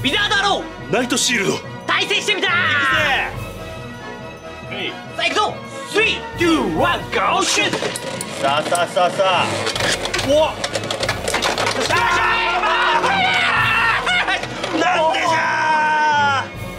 ウィザードアロー。ナイトシールド。対戦してみたいくぜ。さあ行くぞ。321ゴーシュッさあさあさあさあ。おっっ。